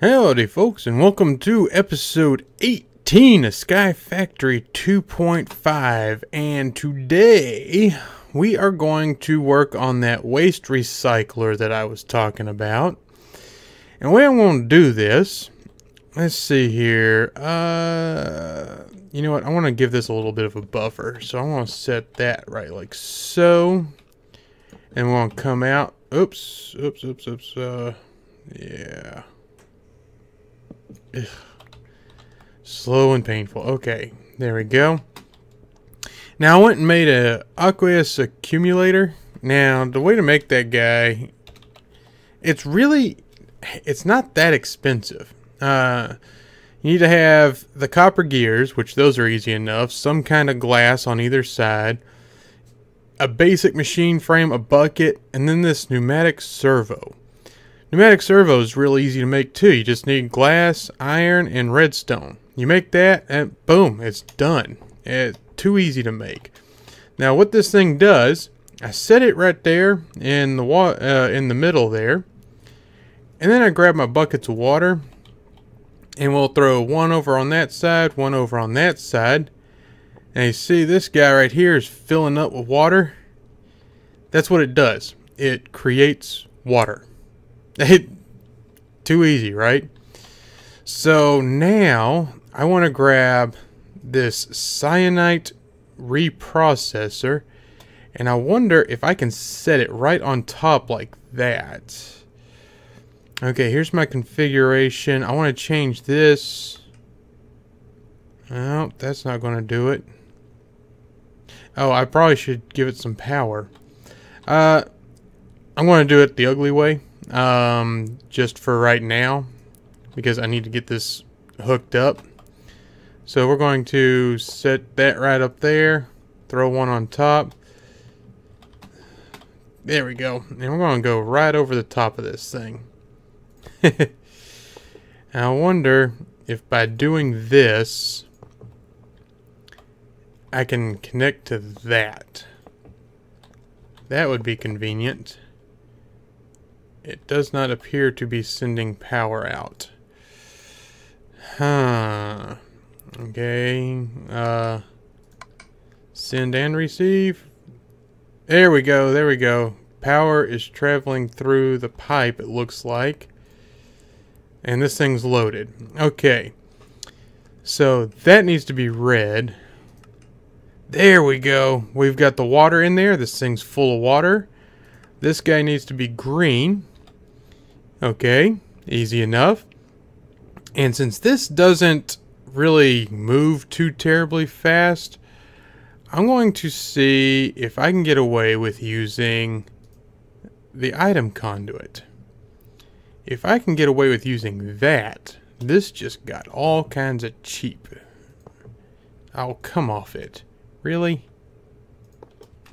Howdy, folks, and welcome to episode 18 of Sky Factory 2.5. And today we are going to work on that waste recycler that I was talking about. And the way I'm going to do this, let's see here. Uh, you know what? I want to give this a little bit of a buffer. So I want to set that right like so. And we're going to come out. Oops, oops, oops, oops. Uh, yeah. Ugh. Slow and painful. Okay, there we go. Now I went and made a aqueous accumulator. Now the way to make that guy, it's really, it's not that expensive. Uh, you need to have the copper gears, which those are easy enough. Some kind of glass on either side. A basic machine frame, a bucket, and then this pneumatic servo. Pneumatic servo is real easy to make too. You just need glass, iron, and redstone. You make that, and boom, it's done. It's too easy to make. Now, what this thing does, I set it right there in the wa uh, in the middle there, and then I grab my buckets of water, and we'll throw one over on that side, one over on that side. And you see this guy right here is filling up with water. That's what it does. It creates water. It, too easy, right? So now I want to grab this cyanite reprocessor and I wonder if I can set it right on top like that. Okay, here's my configuration. I want to change this. Oh, that's not going to do it. Oh, I probably should give it some power. Uh, I'm going to do it the ugly way um, just for right now because I need to get this hooked up. So we're going to set that right up there, throw one on top. There we go. And we're going to go right over the top of this thing. I wonder if by doing this, I can connect to that. That would be convenient. It does not appear to be sending power out. Huh. Okay. Uh, send and receive. There we go. There we go. Power is traveling through the pipe, it looks like. And this thing's loaded. Okay. So that needs to be red. There we go. We've got the water in there. This thing's full of water. This guy needs to be green. Okay, easy enough. And since this doesn't really move too terribly fast, I'm going to see if I can get away with using the item conduit. If I can get away with using that, this just got all kinds of cheap. I'll come off it. Really?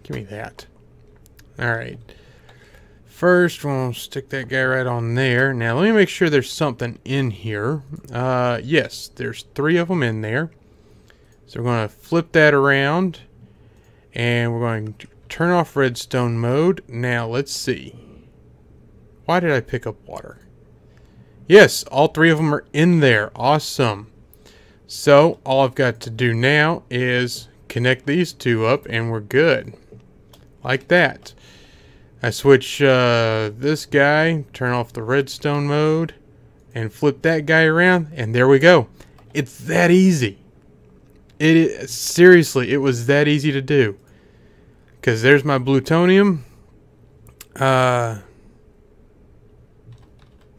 Give me that. Alright. First, we'll stick that guy right on there. Now, let me make sure there's something in here. Uh, yes, there's three of them in there. So we're going to flip that around. And we're going to turn off redstone mode. Now, let's see. Why did I pick up water? Yes, all three of them are in there. Awesome. So, all I've got to do now is connect these two up and we're good. Like that. I switch uh, this guy, turn off the redstone mode, and flip that guy around, and there we go. It's that easy. It is, seriously, it was that easy to do. Because there's my plutonium. Uh,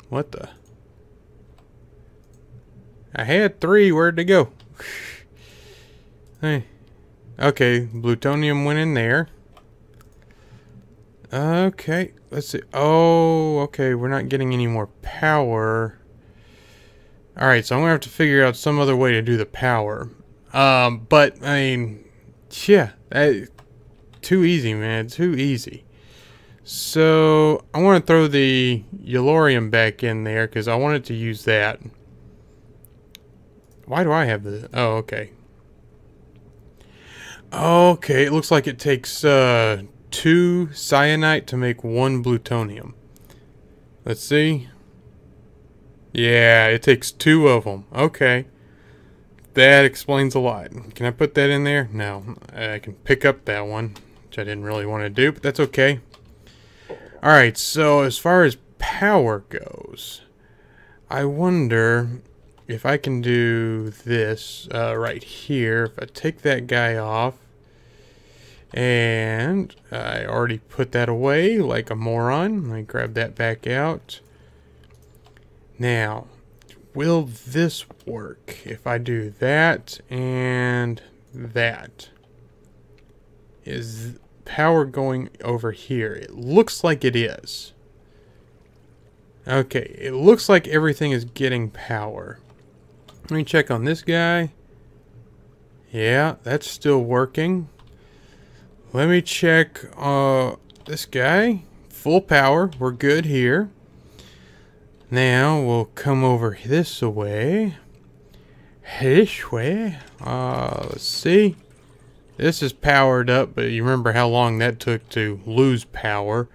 what the? I had three. Where'd they go? hey. Okay, plutonium went in there. Okay, let's see. Oh, okay, we're not getting any more power. Alright, so I'm going to have to figure out some other way to do the power. Um, but, I mean, yeah, that, too easy, man, too easy. So, I want to throw the Yellorium back in there, because I wanted to use that. Why do I have the... Oh, okay. Okay, it looks like it takes, uh, two cyanite to make one plutonium. Let's see. Yeah, it takes two of them. Okay. That explains a lot. Can I put that in there? No. I can pick up that one, which I didn't really want to do, but that's okay. Alright, so as far as power goes, I wonder if I can do this uh, right here. If I take that guy off, and I already put that away like a moron. Let me grab that back out. Now, will this work if I do that and that? Is power going over here? It looks like it is. Okay, it looks like everything is getting power. Let me check on this guy. Yeah, that's still working. Let me check uh, this guy. Full power. We're good here. Now we'll come over this way. This way. Uh, let's see. This is powered up, but you remember how long that took to lose power.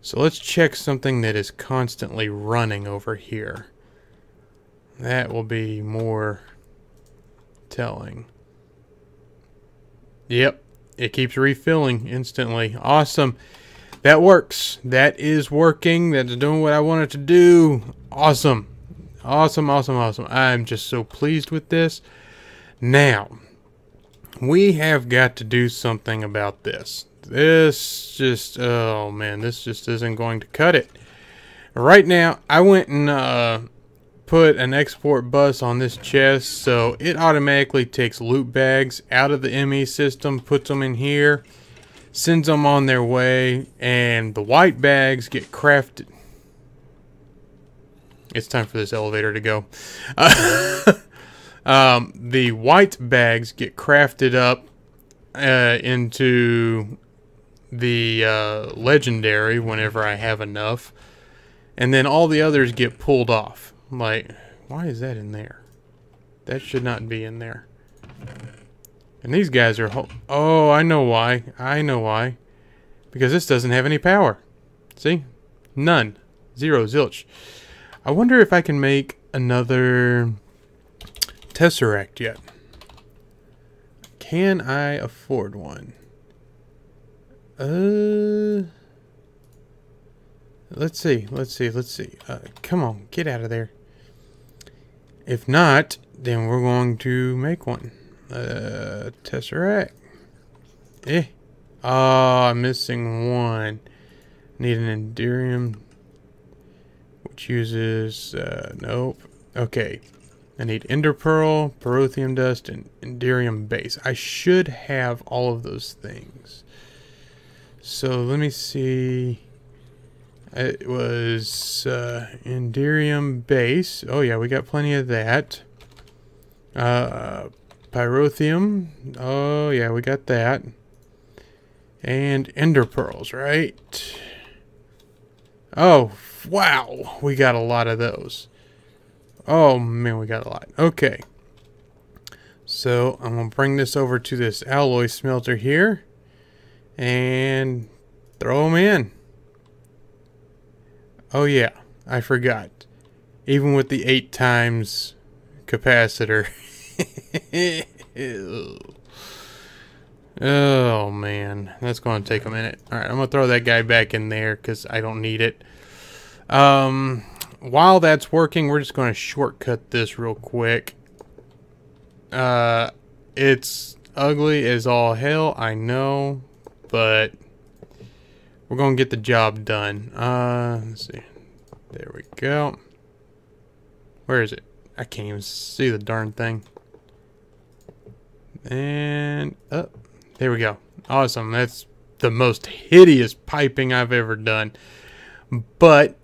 So let's check something that is constantly running over here. That will be more telling. Yep, it keeps refilling instantly. Awesome. That works. That is working. That's doing what I wanted to do. Awesome. Awesome, awesome, awesome. I'm just so pleased with this. Now, we have got to do something about this. This just, oh man, this just isn't going to cut it. Right now, I went and uh, put an export bus on this chest so it automatically takes loot bags out of the ME system, puts them in here, sends them on their way, and the white bags get crafted. It's time for this elevator to go. Uh, um, the white bags get crafted up uh, into the uh, legendary whenever I have enough. And then all the others get pulled off. Like, why is that in there? That should not be in there. And these guys are... Oh, I know why. I know why. Because this doesn't have any power. See? None. Zero. Zilch. I wonder if I can make another Tesseract yet. Can I afford one? Uh... Let's see. Let's see. Let's see. Uh, come on. Get out of there. If not, then we're going to make one. Uh, Tesseract. Eh. Ah, oh, I'm missing one. Need an Enderium. Which uses, uh, nope. Okay. I need Ender Pearl, Pyrotheum Dust, and Enderium Base. I should have all of those things. So let me see. It was uh, Enderium base. Oh yeah, we got plenty of that. Uh, Pyrotheum. Oh yeah, we got that. And Ender Pearls, right? Oh, wow. We got a lot of those. Oh man, we got a lot. Okay. So I'm going to bring this over to this alloy smelter here. And throw them in. Oh yeah, I forgot. Even with the eight times capacitor. oh man, that's going to take a minute. All right, I'm going to throw that guy back in there because I don't need it. Um, while that's working, we're just going to shortcut this real quick. Uh, it's ugly as all hell, I know, but we're going to get the job done. Uh, let's see. There we go. Where is it? I can't even see the darn thing. And, oh, there we go. Awesome. That's the most hideous piping I've ever done. But,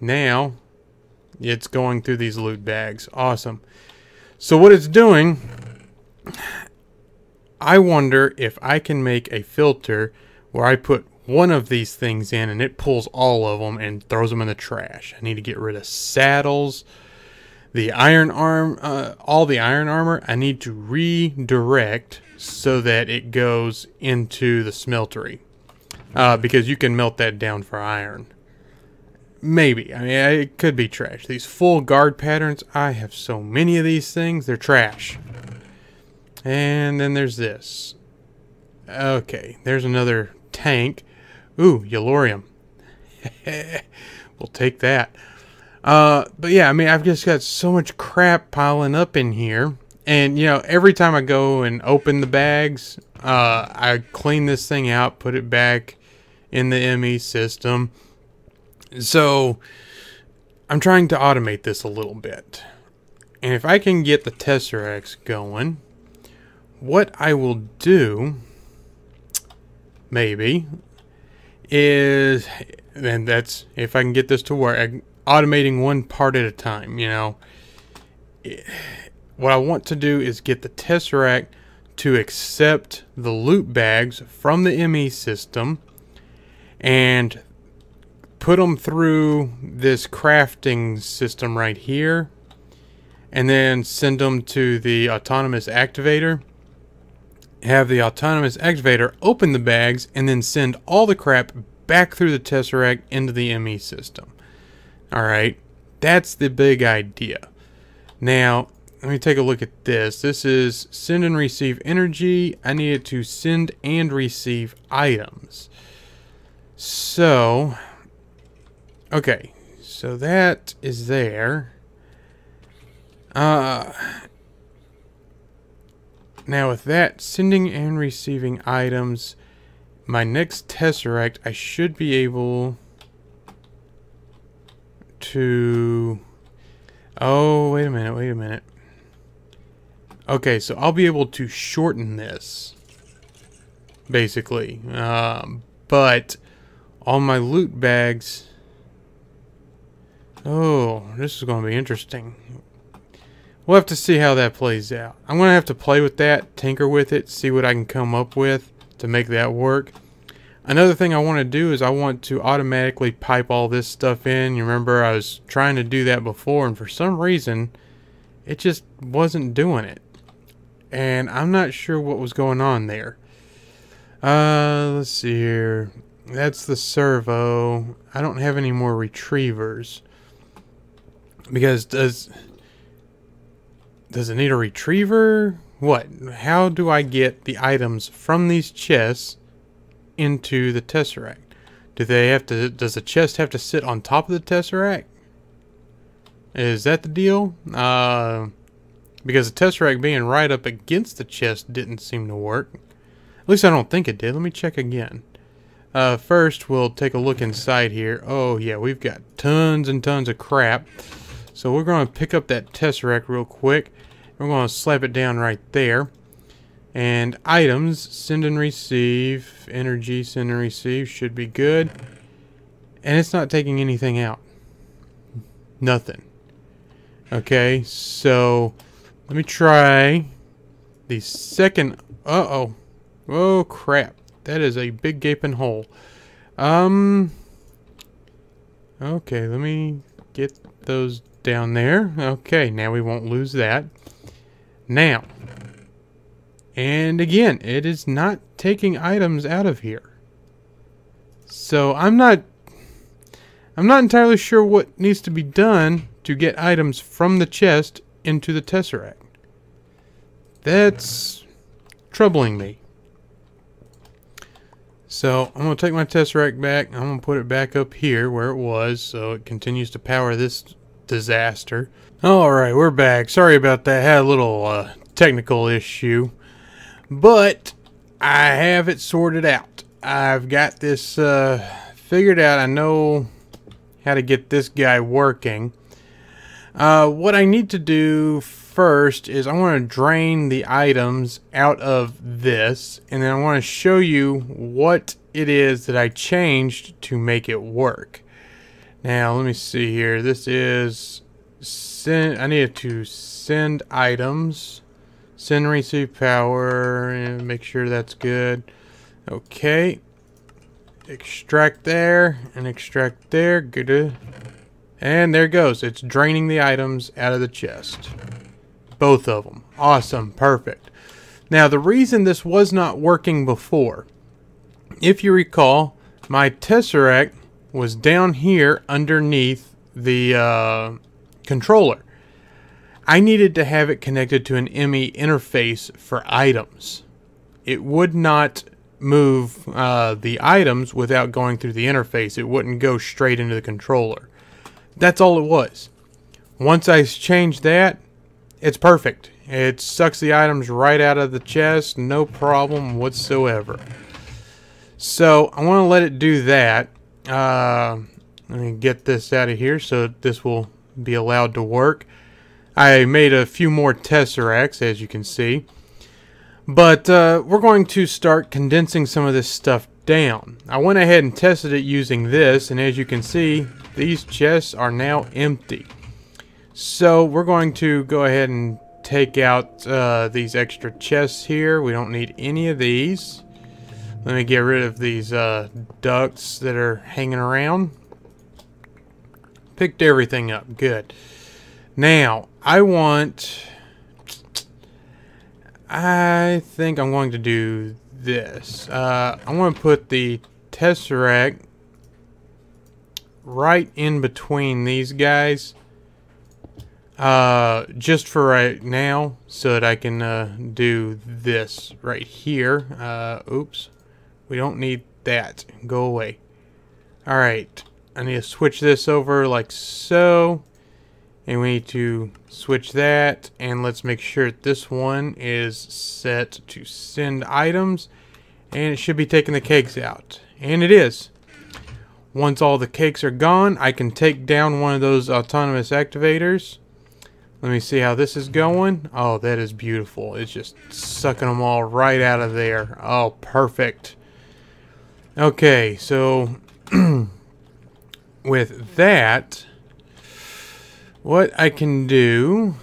now, it's going through these loot bags. Awesome. So what it's doing, I wonder if I can make a filter where I put one of these things in and it pulls all of them and throws them in the trash. I need to get rid of saddles, the iron arm, uh, all the iron armor. I need to redirect so that it goes into the smeltery uh, because you can melt that down for iron. maybe. I mean, it could be trash. These full guard patterns, I have so many of these things. They're trash. And then there's this. Okay, there's another tank. Ooh, Yellorium. we'll take that. Uh, but yeah, I mean, I've just got so much crap piling up in here. And, you know, every time I go and open the bags, uh, I clean this thing out, put it back in the ME system. So, I'm trying to automate this a little bit. And if I can get the Tesseract going, what I will do, maybe, is, and that's if I can get this to work, automating one part at a time, you know. What I want to do is get the Tesseract to accept the loot bags from the ME system and put them through this crafting system right here and then send them to the autonomous activator have the autonomous activator open the bags and then send all the crap back through the Tesseract into the ME system. Alright, that's the big idea. Now, let me take a look at this. This is send and receive energy. I need it to send and receive items. So, okay, so that is there. Uh, now with that, sending and receiving items, my next Tesseract, I should be able to... Oh, wait a minute, wait a minute. Okay, so I'll be able to shorten this, basically. Um, but all my loot bags... Oh, this is going to be interesting. We'll have to see how that plays out. I'm going to have to play with that, tinker with it, see what I can come up with to make that work. Another thing I want to do is I want to automatically pipe all this stuff in. You remember I was trying to do that before and for some reason it just wasn't doing it. And I'm not sure what was going on there. Uh, let's see here. That's the servo. I don't have any more retrievers. Because does does it need a retriever? What? How do I get the items from these chests into the Tesseract? Do they have to, does the chest have to sit on top of the Tesseract? Is that the deal? Uh, because the Tesseract being right up against the chest didn't seem to work. At least I don't think it did. Let me check again. Uh, first, we'll take a look inside here. Oh, yeah, we've got tons and tons of crap. So we're going to pick up that Tesseract real quick. We're going to slap it down right there. And items, send and receive, energy, send and receive, should be good. And it's not taking anything out. Nothing. Okay, so let me try the second. Uh-oh. Oh, crap. That is a big gaping hole. Um. Okay, let me get those down there. Okay, now we won't lose that. Now, and again, it is not taking items out of here. So I'm not I'm not entirely sure what needs to be done to get items from the chest into the Tesseract. That's troubling me. So I'm going to take my Tesseract back. I'm going to put it back up here where it was so it continues to power this disaster. Alright, we're back. Sorry about that. Had a little uh, technical issue. But I have it sorted out. I've got this uh, figured out. I know how to get this guy working. Uh, what I need to do first is I want to drain the items out of this. And then I want to show you what it is that I changed to make it work. Now, let me see here. This is send I need to send items. Send receive power and make sure that's good. Okay. Extract there and extract there. Good. And there goes. It's draining the items out of the chest. Both of them awesome. Perfect. Now the reason this was not working before if you recall my tesseract was down here underneath the uh, controller. I needed to have it connected to an ME interface for items. It would not move uh, the items without going through the interface. It wouldn't go straight into the controller. That's all it was. Once I changed that, it's perfect. It sucks the items right out of the chest, no problem whatsoever. So I want to let it do that. Uh, let me get this out of here so this will be allowed to work. I made a few more tesseracts, as you can see. But uh, we're going to start condensing some of this stuff down. I went ahead and tested it using this, and as you can see, these chests are now empty. So we're going to go ahead and take out uh, these extra chests here. We don't need any of these. Let me get rid of these uh, ducts that are hanging around. Picked everything up. Good. Now, I want... I think I'm going to do this. Uh, I want to put the Tesseract right in between these guys. Uh, just for right now, so that I can uh, do this right here. Uh, oops. We don't need that. Go away. Alright. I need to switch this over like so. And we need to switch that. And let's make sure this one is set to send items. And it should be taking the cakes out. And it is. Once all the cakes are gone, I can take down one of those autonomous activators. Let me see how this is going. Oh, that is beautiful. It's just sucking them all right out of there. Oh, perfect. Okay, so with that, what I can do,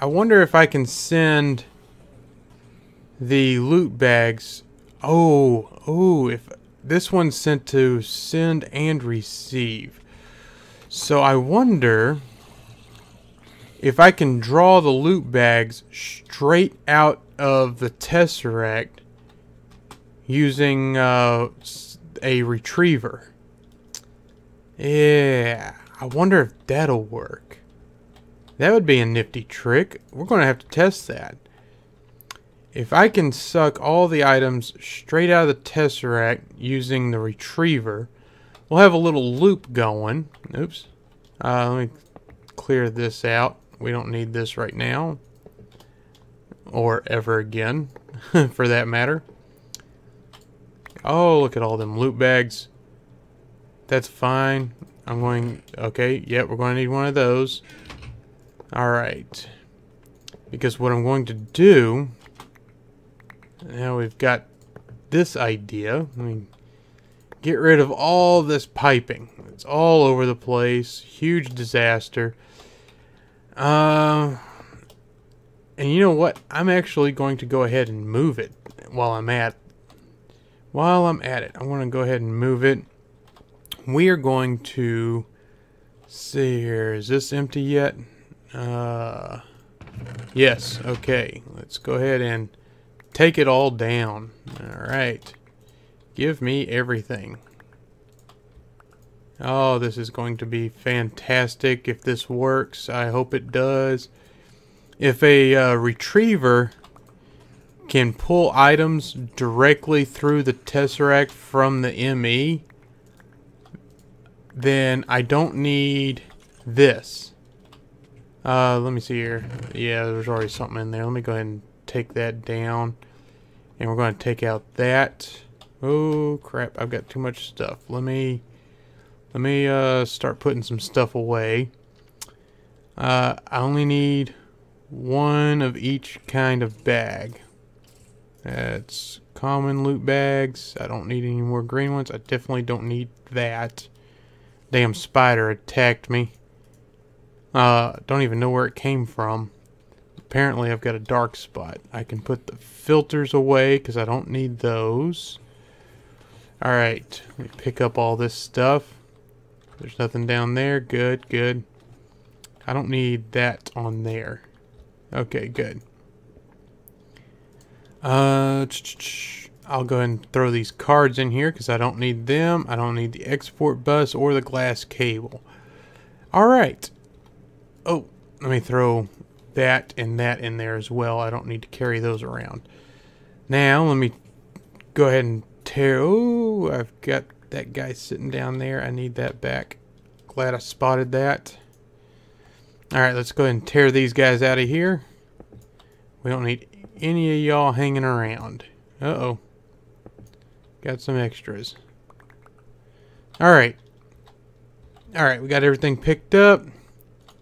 I wonder if I can send the loot bags. Oh, oh, if this one's sent to send and receive. So I wonder if I can draw the loot bags straight out of the Tesseract using uh, a retriever. Yeah, I wonder if that'll work. That would be a nifty trick. We're going to have to test that. If I can suck all the items straight out of the Tesseract using the retriever, we'll have a little loop going. Oops. Uh, let me clear this out. We don't need this right now. Or ever again, for that matter. Oh, look at all them loot bags. That's fine. I'm going... Okay, yep, we're going to need one of those. Alright. Because what I'm going to do... Now we've got this idea. Let me get rid of all this piping. It's all over the place. Huge disaster. Uh, and you know what? I'm actually going to go ahead and move it while I'm at while I'm at it. I want to go ahead and move it. We are going to see here. Is this empty yet? Uh, yes. Okay. Let's go ahead and take it all down. All right. Give me everything. Oh, this is going to be fantastic if this works. I hope it does. If a uh, retriever can pull items directly through the Tesseract from the ME, then I don't need this. Uh, let me see here. Yeah, there's already something in there. Let me go ahead and take that down. And we're going to take out that. Oh, crap. I've got too much stuff. Let me... Let me uh, start putting some stuff away. Uh, I only need one of each kind of bag. That's common loot bags. I don't need any more green ones. I definitely don't need that. Damn spider attacked me. Uh, don't even know where it came from. Apparently I've got a dark spot. I can put the filters away because I don't need those. Alright, let me pick up all this stuff. There's nothing down there. Good, good. I don't need that on there. Okay, good. Uh, I'll go ahead and throw these cards in here because I don't need them. I don't need the export bus or the glass cable. All right. Oh, let me throw that and that in there as well. I don't need to carry those around. Now, let me go ahead and tear... Oh, I've got that guy sitting down there. I need that back. Glad I spotted that. Alright, let's go ahead and tear these guys out of here. We don't need any of y'all hanging around. Uh-oh. Got some extras. Alright. Alright, we got everything picked up.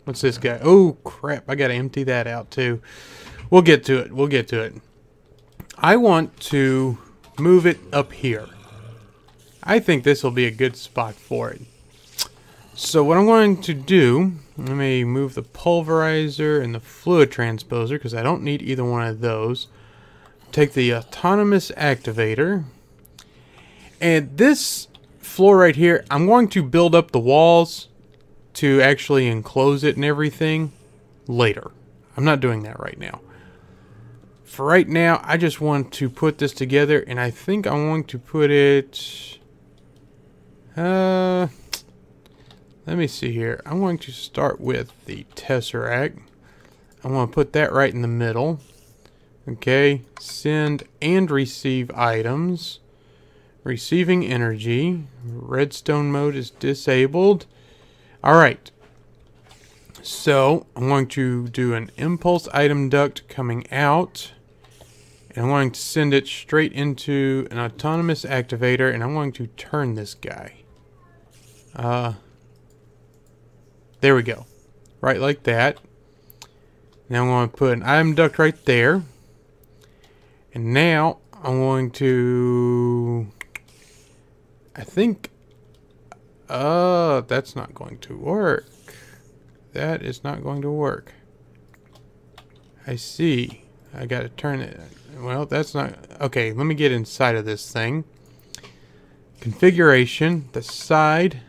What's this guy? Oh, crap. I got to empty that out, too. We'll get to it. We'll get to it. I want to move it up here. I think this will be a good spot for it. So what I'm going to do, let me move the pulverizer and the fluid transposer because I don't need either one of those. Take the autonomous activator. And this floor right here, I'm going to build up the walls to actually enclose it and everything later. I'm not doing that right now. For right now, I just want to put this together and I think I'm going to put it... Uh, let me see here. I'm going to start with the Tesseract. I want to put that right in the middle. Okay, send and receive items. Receiving energy. Redstone mode is disabled. Alright. So, I'm going to do an impulse item duct coming out. And I'm going to send it straight into an autonomous activator. And I'm going to turn this guy. Uh, there we go. Right like that. Now I'm going to put an item duct right there. And now I'm going to... I think... Uh, that's not going to work. That is not going to work. I see. I got to turn it. Well, that's not... Okay, let me get inside of this thing. Configuration. The side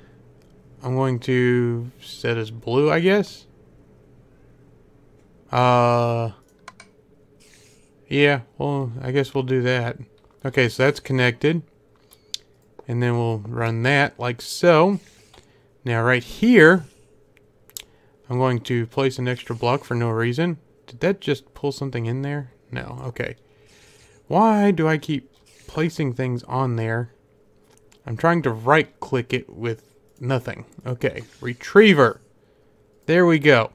I'm going to set as blue, I guess. Uh, yeah, well, I guess we'll do that. Okay, so that's connected. And then we'll run that like so. Now right here, I'm going to place an extra block for no reason. Did that just pull something in there? No, okay. Why do I keep placing things on there? I'm trying to right click it with Nothing. Okay. Retriever. There we go.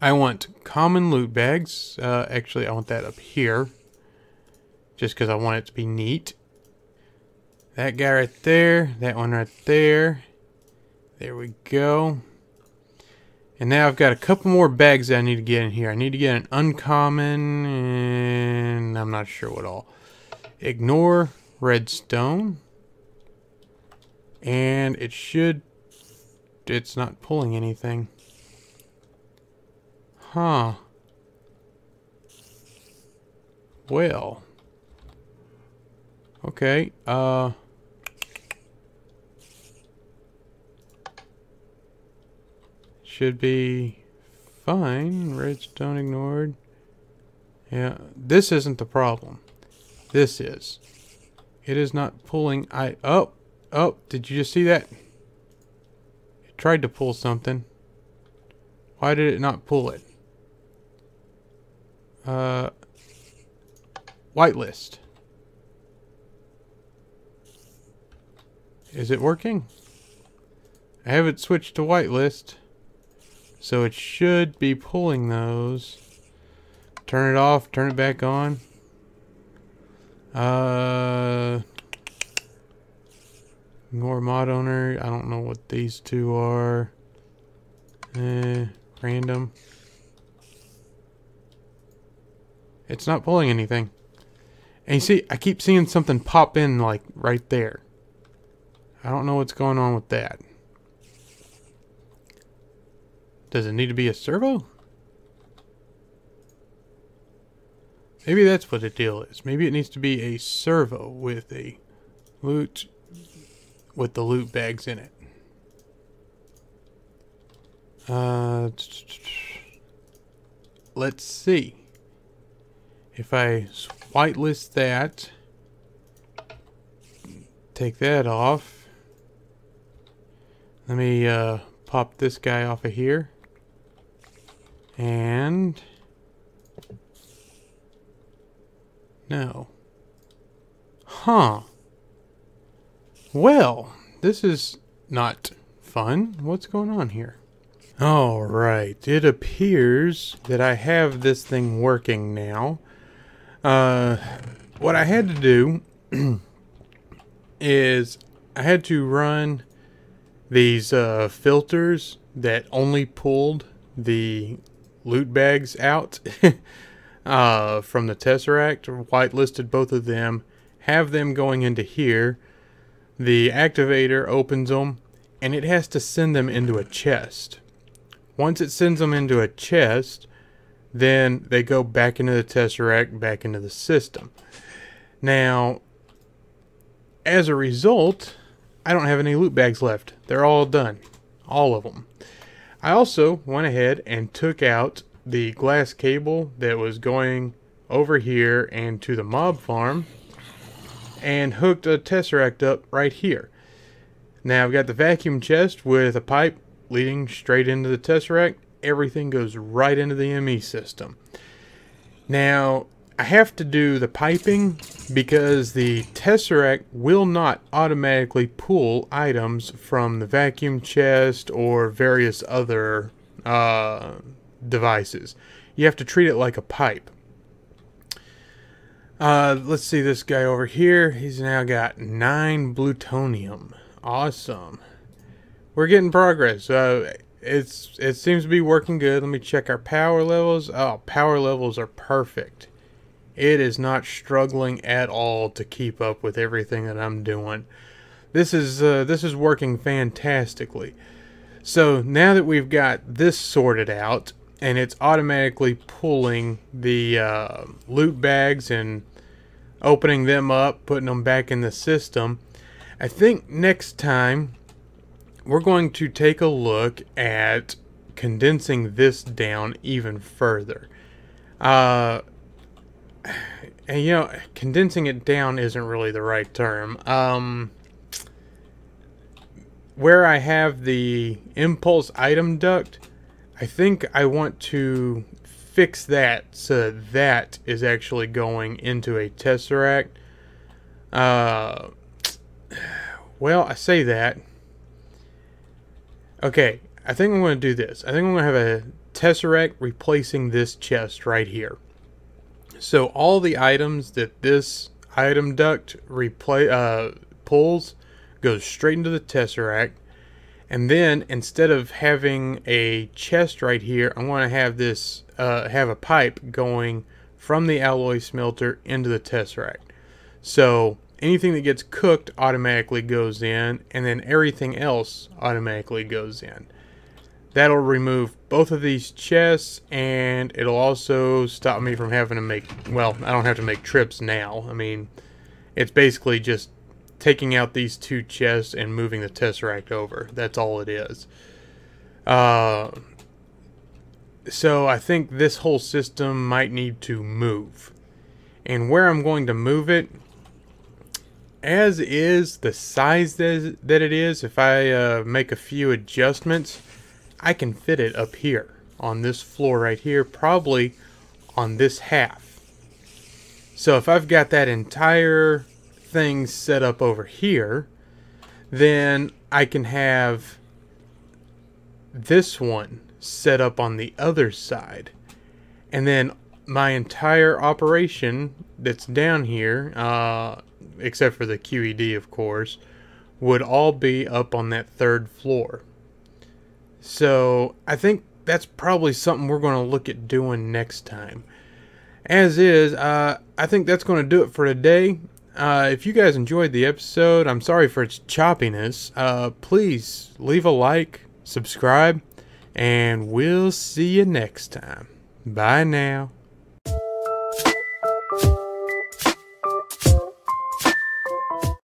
I want common loot bags. Uh, actually, I want that up here. Just because I want it to be neat. That guy right there. That one right there. There we go. And now I've got a couple more bags that I need to get in here. I need to get an uncommon and I'm not sure what all. Ignore redstone. And it should... It's not pulling anything. Huh. Well. Okay, uh... Should be fine. Redstone ignored. Yeah, this isn't the problem. This is. It is not pulling I... Oh! Oh, did you just see that? It tried to pull something. Why did it not pull it? Uh, whitelist. Is it working? I have it switched to whitelist. So it should be pulling those. Turn it off, turn it back on. Uh, Ignore mod owner. I don't know what these two are. Eh, random. It's not pulling anything. And you see, I keep seeing something pop in, like, right there. I don't know what's going on with that. Does it need to be a servo? Maybe that's what the deal is. Maybe it needs to be a servo with a loot with the loot bags in it. Uh, let's see. If I whitelist that, take that off. Let me uh, pop this guy off of here. And... No. Huh. Well, this is not fun. What's going on here? Alright, it appears that I have this thing working now. Uh, what I had to do is I had to run these uh, filters that only pulled the loot bags out uh, from the Tesseract, whitelisted both of them, have them going into here. The activator opens them, and it has to send them into a chest. Once it sends them into a chest, then they go back into the Tesseract, back into the system. Now, as a result, I don't have any loot bags left. They're all done. All of them. I also went ahead and took out the glass cable that was going over here and to the mob farm and hooked a Tesseract up right here. Now I've got the vacuum chest with a pipe leading straight into the Tesseract. Everything goes right into the ME system. Now, I have to do the piping because the Tesseract will not automatically pull items from the vacuum chest or various other uh, devices. You have to treat it like a pipe. Uh, let's see this guy over here. He's now got nine plutonium. Awesome. We're getting progress. Uh, it's it seems to be working good. Let me check our power levels. Oh, power levels are perfect. It is not struggling at all to keep up with everything that I'm doing. This is uh, this is working fantastically. So now that we've got this sorted out, and it's automatically pulling the uh, loot bags and opening them up, putting them back in the system. I think next time we're going to take a look at condensing this down even further. Uh, and you know, condensing it down isn't really the right term. Um, where I have the impulse item duct, I think I want to fix that so that, that is actually going into a Tesseract. Uh, well, I say that. Okay, I think I'm going to do this. I think I'm going to have a Tesseract replacing this chest right here. So all the items that this item duct replay, uh, pulls goes straight into the Tesseract. And then instead of having a chest right here, I want to have this uh, have a pipe going from the alloy smelter into the Tesseract. So anything that gets cooked automatically goes in, and then everything else automatically goes in. That'll remove both of these chests, and it'll also stop me from having to make, well, I don't have to make trips now. I mean, it's basically just taking out these two chests and moving the Tesseract over. That's all it is. Uh, so I think this whole system might need to move. And where I'm going to move it, as is, the size that, it is, if I uh, make a few adjustments, I can fit it up here on this floor right here, probably on this half. So if I've got that entire thing set up over here, then I can have this one set up on the other side. And then my entire operation that's down here, uh, except for the QED, of course, would all be up on that third floor. So I think that's probably something we're going to look at doing next time. As is, uh, I think that's going to do it for today. Uh, if you guys enjoyed the episode, I'm sorry for its choppiness. Uh, please leave a like, subscribe, and we'll see you next time. Bye now.